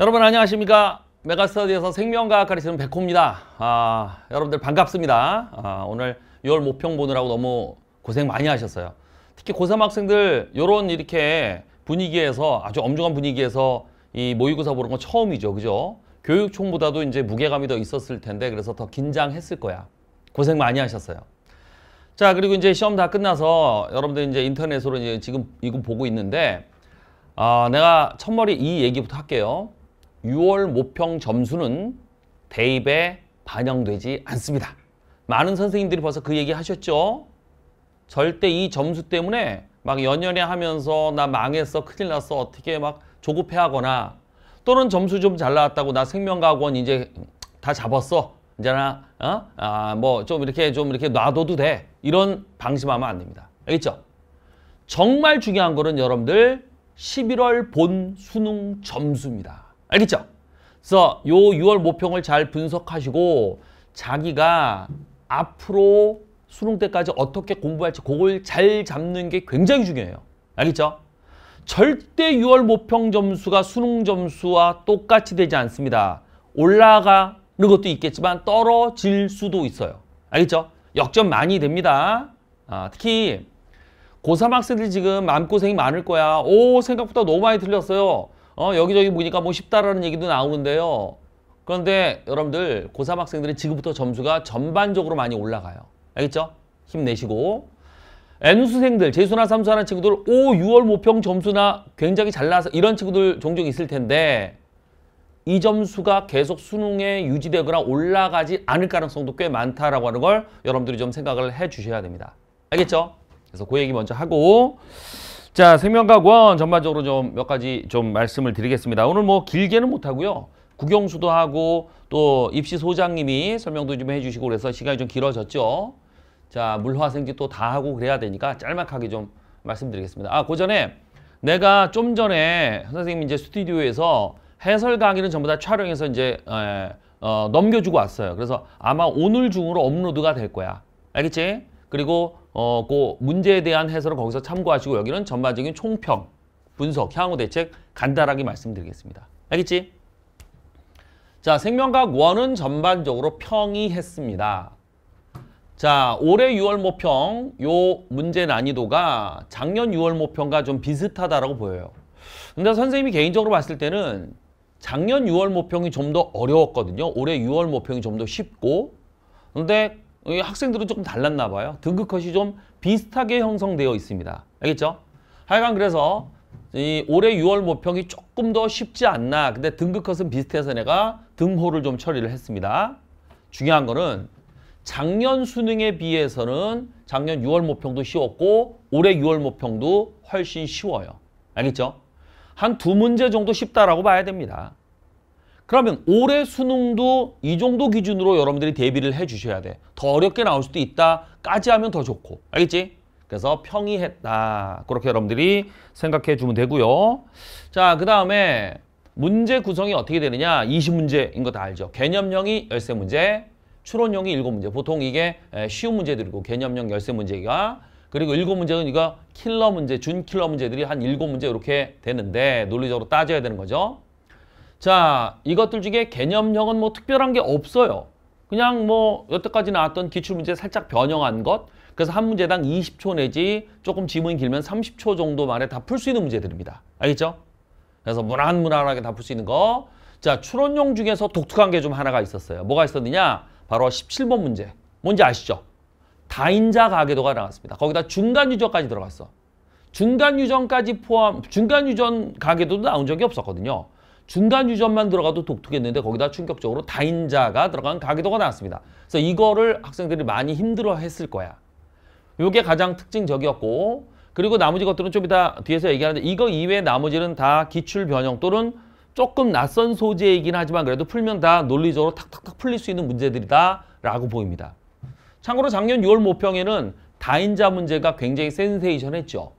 여러분 안녕하십니까? 메가스터디에서 생명과학 가르치는 백호입니다. 아, 여러분들 반갑습니다. 아, 오늘 6월 모평 보느라고 너무 고생 많이 하셨어요. 특히 고3 학생들 요런 이렇게 분위기에서 아주 엄중한 분위기에서 이 모의고사 보는 건 처음이죠. 그죠? 교육총보다도 이제 무게감이 더 있었을 텐데 그래서 더 긴장했을 거야. 고생 많이 하셨어요. 자, 그리고 이제 시험 다 끝나서 여러분들 이제 인터넷으로 이제 지금 이거 보고 있는데 아, 내가 첫머리 이 얘기부터 할게요. 6월 모평 점수는 대입에 반영되지 않습니다. 많은 선생님들이 벌써 그 얘기 하셨죠? 절대 이 점수 때문에 막 연연해 하면서 나 망했어, 큰일 났어, 어떻게 막 조급해 하거나 또는 점수 좀 잘 나왔다고 나 생명과학원 이제 다 잡았어. 이제 나, 어? 아, 뭐 좀 이렇게 좀 이렇게 놔둬도 돼. 이런 방심하면 안 됩니다. 알겠죠? 정말 중요한 거는 여러분들 11월 본 수능 점수입니다. 알겠죠? 그래서 요 6월 모평을 잘 분석하시고 자기가 앞으로 수능 때까지 어떻게 공부할지 그걸 잘 잡는 게 굉장히 중요해요. 알겠죠? 절대 6월 모평 점수가 수능 점수와 똑같이 되지 않습니다. 올라가는 것도 있겠지만 떨어질 수도 있어요. 알겠죠? 역전 많이 됩니다. 아, 특히 고3 학생들 지금 마음고생이 많을 거야. 오 생각보다 너무 많이 틀렸어요. 어, 여기저기 보니까 뭐 쉽다라는 얘기도 나오는데요. 그런데 여러분들 고3 학생들은 지금부터 점수가 전반적으로 많이 올라가요. 알겠죠? 힘내시고 N수생들, 재수나 삼수하는 친구들 오 6월 모평 점수나 굉장히 잘 나와서 이런 친구들 종종 있을 텐데 이 점수가 계속 수능에 유지되거나 올라가지 않을 가능성도 꽤 많다라고 하는 걸 여러분들이 좀 생각을 해 주셔야 됩니다. 알겠죠? 그래서 그 얘기 먼저 하고 자 생명과학원 전반적으로 좀 몇 가지 좀 말씀을 드리겠습니다. 오늘 뭐 길게는 못하고요. 국영수도 하고 또 입시 소장님이 설명도 좀 해주시고 그래서 시간이 좀 길어졌죠. 자 물화생지 또 다 하고 그래야 되니까 짤막하게 좀 말씀드리겠습니다. 아, 그 전에 내가 좀 전에 선생님 이제 스튜디오에서 해설 강의는 전부 다 촬영해서 이제 에, 어, 넘겨주고 왔어요. 그래서 아마 오늘 중으로 업로드가 될 거야. 알겠지? 그리고 어, 그 문제에 대한 해설을 거기서 참고하시고 여기는 전반적인 총평, 분석, 향후 대책 간단하게 말씀드리겠습니다. 알겠지? 자, 생명과학 원은 전반적으로 평이했습니다. 자, 올해 6월 모평 요 문제 난이도가 작년 6월 모평과 좀 비슷하다라고 보여요. 근데 선생님이 개인적으로 봤을 때는 작년 6월 모평이 좀 더 어려웠거든요. 올해 6월 모평이 좀 더 쉽고. 근데 학생들은 조금 달랐나 봐요. 등급컷이 좀 비슷하게 형성되어 있습니다. 알겠죠? 하여간 그래서 이 올해 6월 모평이 조금 더 쉽지 않나. 근데 등급컷은 비슷해서 내가 등호를 좀 처리를 했습니다. 중요한 거는 작년 수능에 비해서는 작년 6월 모평도 쉬웠고 올해 6월 모평도 훨씬 쉬워요. 알겠죠? 한 두 문제 정도 쉽다라고 봐야 됩니다. 그러면 올해 수능도 이 정도 기준으로 여러분들이 대비를 해 주셔야 돼. 더 어렵게 나올 수도 있다까지 하면 더 좋고. 알겠지? 그래서 평이했다. 그렇게 여러분들이 생각해 주면 되고요. 자, 그 다음에 문제 구성이 어떻게 되느냐. 20문제인 거 다 알죠. 개념형이 13문제, 추론형이 7문제. 보통 이게 쉬운 문제들이고 개념형 13문제가 그리고 7문제는 이거 킬러 문제, 준 킬러 문제들이 한 7문제 이렇게 되는데 논리적으로 따져야 되는 거죠. 자, 이것들 중에 개념형은 뭐 특별한 게 없어요. 그냥 뭐 여태까지 나왔던 기출문제 살짝 변형한 것. 그래서 한 문제당 20초 내지 조금 지문이 길면 30초 정도 만에 다 풀 수 있는 문제들입니다. 알겠죠? 그래서 무난무난하게 다 풀 수 있는 거. 자, 추론용 중에서 독특한 게 좀 하나가 있었어요. 뭐가 있었느냐? 바로 17번 문제. 뭔지 아시죠? 다인자 가계도가 나왔습니다. 거기다 중간 유전까지 들어갔어. 중간 유전까지 포함, 중간 유전 가계도도 나온 적이 없었거든요. 중간 유전만 들어가도 독특했는데 거기다 충격적으로 다인자가 들어간 가계도가 나왔습니다. 그래서 이거를 학생들이 많이 힘들어 했을 거야. 이게 가장 특징적이었고 그리고 나머지 것들은 좀 이따 뒤에서 얘기하는데 이거 이외에 나머지는 다 기출 변형 또는 조금 낯선 소재이긴 하지만 그래도 풀면 다 논리적으로 탁탁탁 풀릴 수 있는 문제들이다 라고 보입니다. 참고로 작년 6월 모평에는 다인자 문제가 굉장히 센세이션했죠.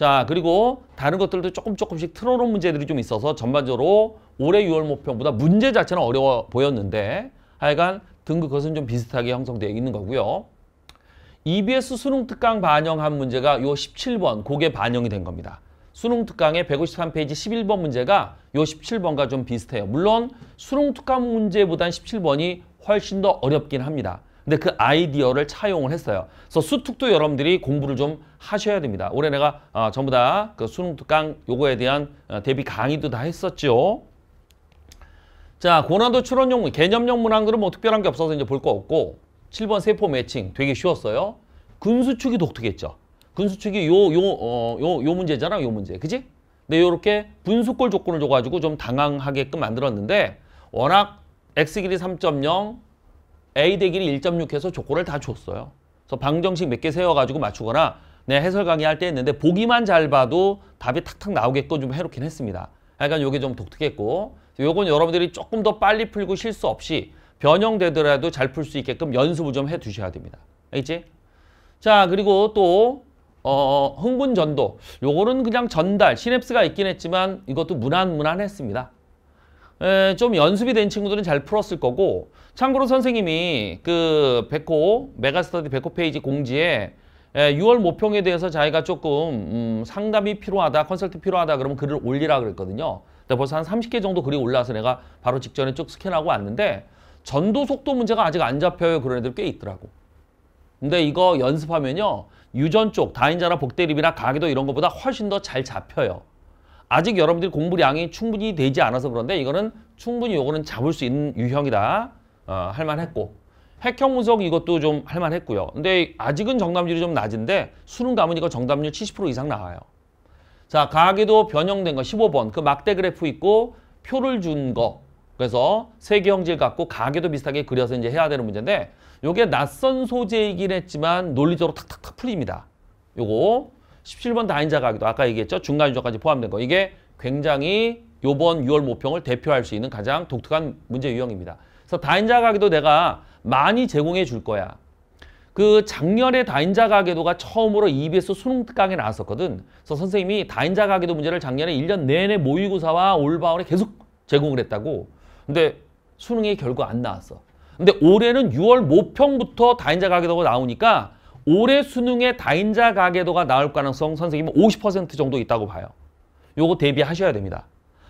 자 그리고 다른 것들도 조금 조금씩 틀어놓은 문제들이 좀 있어서 전반적으로 올해 6월 모평보다 문제 자체는 어려워 보였는데 하여간 등급 것은 좀 비슷하게 형성되어 있는 거고요. EBS 수능 특강 반영한 문제가 요 17번 그게 반영이 된 겁니다. 수능 특강의 153페이지 11번 문제가 요 17번과 좀 비슷해요. 물론 수능 특강 문제보단 17번이 훨씬 더 어렵긴 합니다. 근데 그 아이디어를 차용을 했어요. 그래서 수특도 여러분들이 공부를 좀 하셔야 됩니다. 올해 내가 어, 전부 다 그 수능 특강 요거에 대한 어, 대비 강의도 다 했었죠. 자, 고난도 추론용 개념용 문항들은 뭐 특별한 게 없어서 이제 볼 거 없고 7번 세포 매칭 되게 쉬웠어요. 근수축이 독특했죠. 근수축이 요 요 어 요 요 문제잖아. 요 문제. 그지? 근데 요렇게 분수꼴 조건을 줘 가지고 좀 당황하게끔 만들었는데 워낙 x 길이 3.0 a 대길이 1.6 해서 조건을 다 줬어요. 그래서 방정식 몇 개 세워 가지고 맞추거나 내 해설 강의 할 때 했는데 보기만 잘 봐도 답이 탁탁 나오게끔 좀 해놓긴 했습니다. 약간 요게 좀 독특했고 요건 여러분들이 조금 더 빨리 풀고 실수 없이 변형되더라도 잘 풀 수 있게끔 연습을 좀 해 두셔야 됩니다. 알겠지? 자, 그리고 또 어, 흥분 전도. 요거는 그냥 전달, 시냅스가 있긴 했지만 이것도 무난무난했습니다. 에, 좀 연습이 된 친구들은 잘 풀었을 거고 참고로 선생님이 그 백호 메가스터디 백호 페이지 공지에 에, 6월 모평에 대해서 자기가 조금 음, 상담이 필요하다, 컨설팅 필요하다 그러면 글을 올리라 그랬거든요. 근데 벌써 한 30개 정도 글이 올라와서 내가 바로 직전에 쭉 스캔하고 왔는데 전도 속도 문제가 아직 안 잡혀요. 그런 애들 꽤 있더라고. 근데 이거 연습하면요. 유전 쪽, 다인자나 복대립이나 가계도 이런 것보다 훨씬 더 잘 잡혀요. 아직 여러분들 공부량이 충분히 되지 않아서 그런데 이거는 충분히 요거는 잡을 수 있는 유형이다. 어, 할만했고. 핵형 분석 이것도 좀 할만했고요. 근데 아직은 정답률이 좀 낮은데 수능 가면 이거 정답률 70% 이상 나와요. 자, 가계도 변형된 거 15번. 그 막대 그래프 있고 표를 준 거. 그래서 세계 형질 갖고 가계도 비슷하게 그려서 이제 해야 되는 문제인데 요게 낯선 소재이긴 했지만 논리적으로 탁탁탁 풀립니다. 요거 17번 다인자 가계도 아까 얘기했죠. 중간 유전까지 포함된 거. 이게 굉장히 요번 6월 모평을 대표할 수 있는 가장 독특한 문제 유형입니다. 그래서 다인자 가계도 내가 많이 제공해 줄 거야. 그 작년에 다인자 가계도가 처음으로 EBS 수능 특강에 나왔었거든. 그래서 선생님이 다인자 가계도 문제를 작년에 1년 내내 모의고사와 올바울에 계속 제공을 했다고. 근데 수능이 결국 안 나왔어. 근데 올해는 6월 모평부터 다인자 가계도가 나오니까 올해 수능에 다인자 가계도가 나올 가능성 선생님은 50% 정도 있다고 봐요. 요거 대비하셔야 됩니다.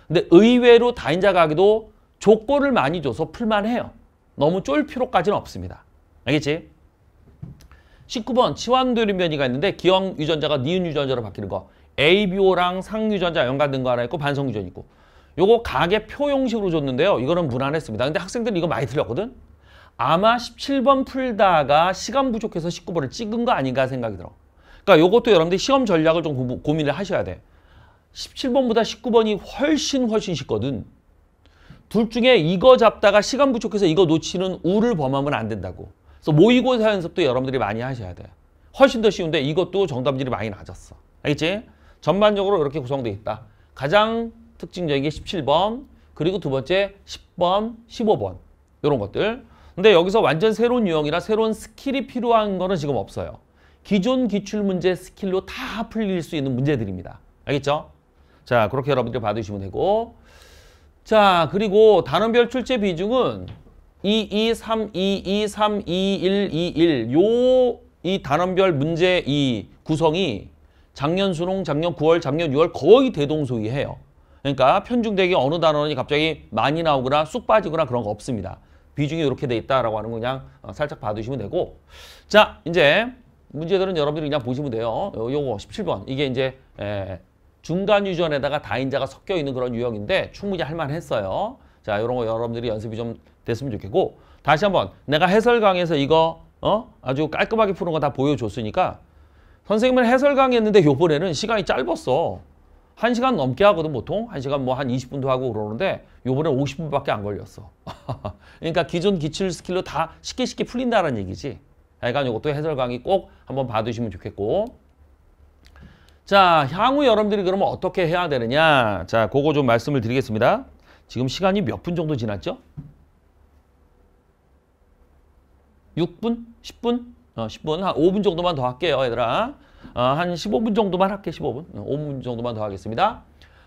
근데 의외로 다인자 가계도 조건을 많이 줘서 풀만해요. 너무 쫄 필요까지는 없습니다. 알겠지? 19번 치환도리 변이가 있는데 기형 유전자가 니은 유전자로 바뀌는 거. ABO랑 상유전자 연관된 거 하나 있고 반성 유전 있고. 요거 가계 표 형식으로 줬는데요. 이거는 무난했습니다. 근데 학생들이 이거 많이 틀렸거든. 아마 17번 풀다가 시간 부족해서 19번을 찍은 거 아닌가 생각이 들어. 그러니까 요것도 여러분들 시험 전략을 좀 고, 민을 하셔야 돼. 17번보다 19번이 훨씬 훨씬 쉽거든. 둘 중에 이거 잡다가 시간 부족해서 이거 놓치는 우를 범하면 안 된다고. 그래서 모의고사 연습도 여러분들이 많이 하셔야 돼. 훨씬 더 쉬운데 이것도 정답률이 많이 낮았어. 알겠지? 전반적으로 이렇게 구성되어 있다. 가장 특징적인 게 17번, 그리고 두 번째 10번, 15번 이런 것들. 근데 여기서 완전 새로운 유형이라 새로운 스킬이 필요한 거는 지금 없어요. 기존 기출문제 스킬로 다 풀릴 수 있는 문제들입니다. 알겠죠? 자, 그렇게 여러분들 받으시면 되고 자, 그리고 단원별 출제 비중은 2, 2, 3, 2, 2, 3, 2, 1, 2, 1. 요, 이 단원별 문제 이 구성이 작년 수능, 작년 9월, 작년 6월 거의 대동소이해요. 그러니까 편중되기 어느 단원이 갑자기 많이 나오거나 쑥 빠지거나 그런 거 없습니다. 비중이 이렇게 돼 있다라고 하는 거 그냥 어, 살짝 봐두시면 되고 자 이제 문제들은 여러분들이 그냥 보시면 돼요. 요거 17번 이게 이제 에, 중간 유전에다가 다인자가 섞여 있는 그런 유형인데 충분히 할만했어요. 자 이런 거 여러분들이 연습이 좀 됐으면 좋겠고 다시 한번 내가 해설 강에서 이거 어 아주 깔끔하게 푸는 거 다 보여줬으니까 선생님은 해설 강의했는데 요번에는 시간이 짧았어. 1시간 넘게 하거든 보통. 1시간 뭐 한 20분도 하고 그러는데 요번에 50분밖에 안 걸렸어. 그러니까 기존 기출 스킬로 다 쉽게 쉽게 풀린다는 얘기지. 그러니까 이것도 해설 강의 꼭 한번 봐두시면 좋겠고. 자, 향후 여러분들이 그러면 어떻게 해야 되느냐. 자, 그거 좀 말씀을 드리겠습니다. 지금 시간이 몇 분 정도 지났죠? 6분? 10분? 어, 10분? 한 5분 정도만 더 할게요, 얘들아. 어, 한 15분 정도만 할게, 15분. 5분 정도만 더 하겠습니다.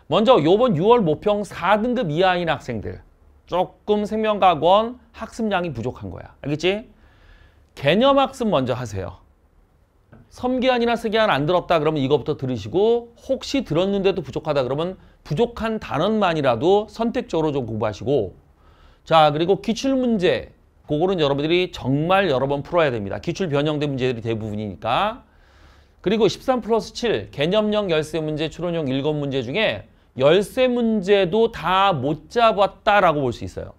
먼저 요번 6월 모평 4등급 이하인 학생들. 조금 생명과학원 학습량이 부족한 거야. 알겠지? 개념 학습 먼저 하세요. 섬기한이나 스기한 안 들었다 그러면 이거부터 들으시고 혹시 들었는데도 부족하다 그러면 부족한 단원만이라도 선택적으로 좀 공부하시고 자 그리고 기출문제 그거는 여러분들이 정말 여러 번 풀어야 됩니다. 기출 변형된 문제들이 대부분이니까 그리고 13 플러스 7 개념형 열쇠 문제 추론형 일곱 문제 중에 열쇠 문제도 다 못 잡았다라고 볼 수 있어요.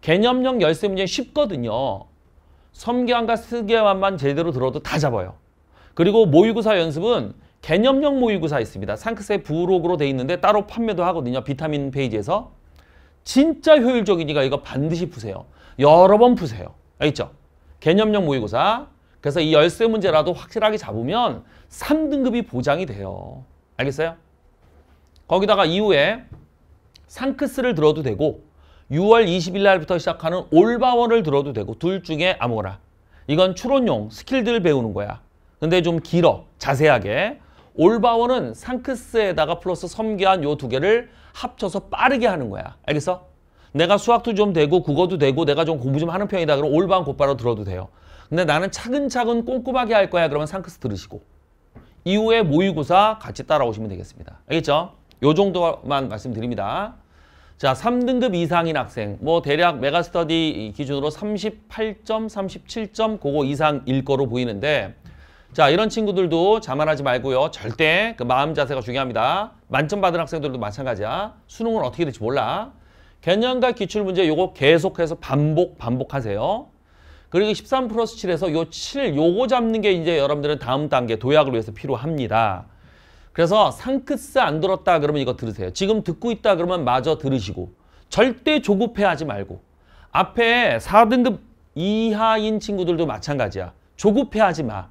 개념형 열쇠 문제는 쉽거든요. 섬기한과 스기한만 제대로 들어도 다 잡아요. 그리고 모의고사 연습은 개념형 모의고사 있습니다. 상크스의 부록으로 돼 있는데 따로 판매도 하거든요. 비타민 페이지에서. 진짜 효율적이니까 이거 반드시 푸세요. 여러 번 푸세요. 알겠죠? 개념형 모의고사. 그래서 이 열쇠 문제라도 확실하게 잡으면 3등급이 보장이 돼요. 알겠어요? 거기다가 이후에 상크스를 들어도 되고 6월 20일 날부터 시작하는 올바원을 들어도 되고 둘 중에 아무거나. 이건 추론용 스킬들 배우는 거야. 근데 좀 길어. 자세하게. 올바원은 상크스에다가 플러스 섬개완 요 두 개를 합쳐서 빠르게 하는 거야. 알겠어? 내가 수학도 좀 되고 국어도 되고 내가 좀 공부 좀 하는 편이다. 그럼 올바원 곧바로 들어도 돼요. 근데 나는 차근차근 꼼꼼하게 할 거야. 그러면 상크스 들으시고. 이후에 모의고사 같이 따라오시면 되겠습니다. 알겠죠? 요 정도만 말씀드립니다. 자, 3등급 이상인 학생, 뭐 대략 메가스터디 기준으로 38점, 37점 그거 이상일 거로 보이는데 자, 이런 친구들도 자만하지 말고요. 절대 그 마음 자세가 중요합니다. 만점 받은 학생들도 마찬가지야. 수능은 어떻게 될지 몰라. 개념과 기출문제 요거 계속해서 반복, 반복하세요. 그리고 13 플러스 7에서 요 7, 요거 잡는 게 이제 여러분들은 다음 단계 도약을 위해서 필요합니다. 그래서 상크스 안 들었다 그러면 이거 들으세요. 지금 듣고 있다 그러면 마저 들으시고 절대 조급해하지 말고 앞에 4등급 이하인 친구들도 마찬가지야. 조급해하지 마.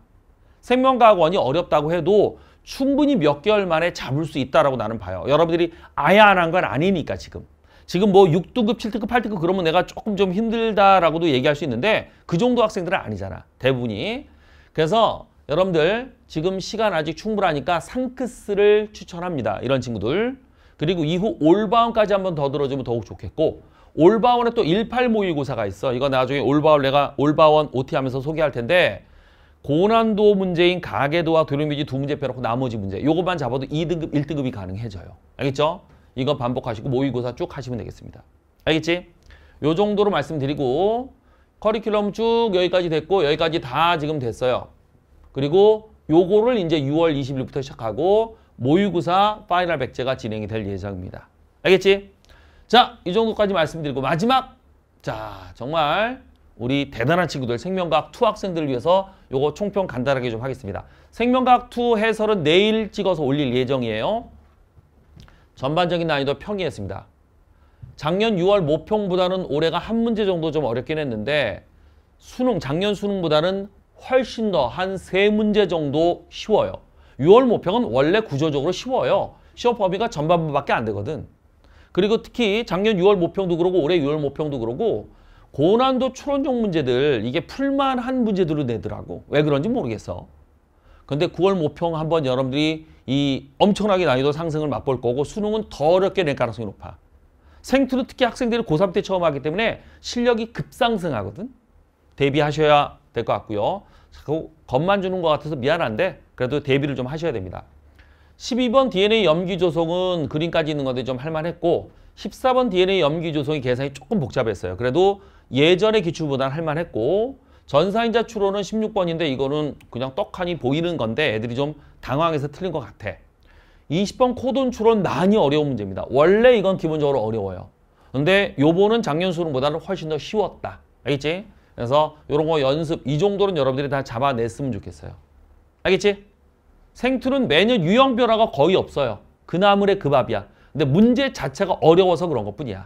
생명과학원이 어렵다고 해도 충분히 몇 개월 만에 잡을 수 있다라고 나는 봐요. 여러분들이 아예 안 한 건 아니니까 지금. 지금 뭐 6등급, 7등급, 8등급 그러면 내가 조금 좀 힘들다라고도 얘기할 수 있는데 그 정도 학생들은 아니잖아. 대부분이. 그래서 여러분들 지금 시간 아직 충분하니까 상크스를 추천합니다. 이런 친구들. 그리고 이후 올바운까지 한번 더 들어주면 더욱 좋겠고 올바원에 또 18 모의고사가 있어. 이거 나중에 올바원 내가 올바원 OT 하면서 소개할 텐데 고난도 문제인 가계도와 도료미지 두 문제 빼놓고 나머지 문제 요것만 잡아도 2등급, 1등급이 가능해져요. 알겠죠? 이거 반복하시고 모의고사 쭉 하시면 되겠습니다. 알겠지? 요 정도로 말씀드리고 커리큘럼 쭉 여기까지 됐고 여기까지 다 지금 됐어요. 그리고 요거를 이제 6월 20일부터 시작하고 모의고사 파이널 백제가 진행이 될 예정입니다. 알겠지? 자, 이 정도까지 말씀드리고 마지막 자, 정말 우리 대단한 친구들 생명과학 2 학생들을 위해서 요거 총평 간단하게 좀 하겠습니다. 생명과학 2 해설은 내일 찍어서 올릴 예정이에요. 전반적인 난이도 평이했습니다. 작년 6월 모평보다는 올해가 한 문제 정도 좀 어렵긴 했는데 수능, 작년 수능보다는 훨씬 더 한 세 문제 정도 쉬워요. 6월 모평은 원래 구조적으로 쉬워요. 시험 범위가 전반부밖에 안 되거든. 그리고 특히 작년 6월 모평도 그러고 올해 6월 모평도 그러고 고난도 추론적 문제들 이게 풀만한 문제들로 내더라고. 왜 그런지 모르겠어. 근데 9월 모평 한번 여러분들이 이 엄청나게 난이도 상승을 맛볼 거고 수능은 더 어렵게 낼 가능성이 높아. 생투는 특히 학생들이 고3 때 처음 하기 때문에 실력이 급상승하거든. 대비하셔야 될 것 같고요. 자꾸 겁만 주는 것 같아서 미안한데 그래도 대비를 좀 하셔야 됩니다. 12번 DNA 염기 조성은 그림까지 있는 건데 좀 할만했고 14번 DNA 염기 조성이 계산이 조금 복잡했어요. 그래도 예전의 기출보다는 할만했고 전사인자 추론은 16번인데 이거는 그냥 떡하니 보이는 건데 애들이 좀 당황해서 틀린 것 같아. 20번 코돈 추론 많이 어려운 문제입니다. 원래 이건 기본적으로 어려워요. 근데 요번은 작년 수능보다는 훨씬 더 쉬웠다. 알겠지? 그래서 이런 거 연습 이 정도는 여러분들이 다 잡아냈으면 좋겠어요. 알겠지? 생투는 매년 유형 변화가 거의 없어요. 그 나물의 그 밥이야. 근데 문제 자체가 어려워서 그런 것뿐이야.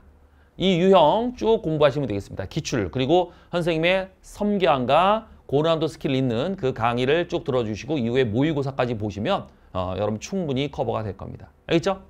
이 유형 쭉 공부하시면 되겠습니다. 기출 그리고 선생님의 섬기함과 고난도 스킬 있는 그 강의를 쭉 들어주시고 이후에 모의고사까지 보시면 어, 여러분 충분히 커버가 될 겁니다. 알겠죠?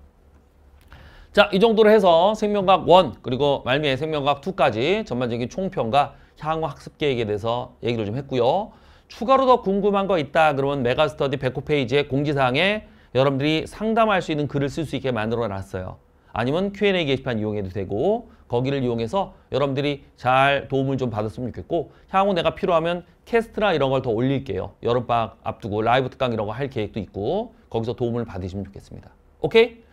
자, 이 정도로 해서 생명과학 1 그리고 말미에 생명과학 2까지 전반적인 총평과 향후 학습 계획에 대해서 얘기를 좀 했고요. 추가로 더 궁금한 거 있다 그러면 메가스터디 백호 페이지에 공지사항에 여러분들이 상담할 수 있는 글을 쓸 수 있게 만들어 놨어요. 아니면 Q&A 게시판 이용해도 되고 거기를 이용해서 여러분들이 잘 도움을 좀 받았으면 좋겠고 향후 내가 필요하면 캐스트나 이런 걸 더 올릴게요. 여름방학 앞두고 라이브 특강 이런 거 할 계획도 있고 거기서 도움을 받으시면 좋겠습니다. 오케이?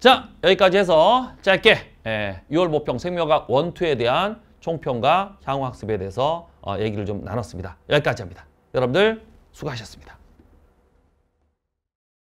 자 여기까지 해서 짧게 예, 6월 모평 생명학 원투에 대한 총평과 향후 학습에 대해서 어, 얘기를 좀 나눴습니다. 여기까지 합니다. 여러분들 수고하셨습니다.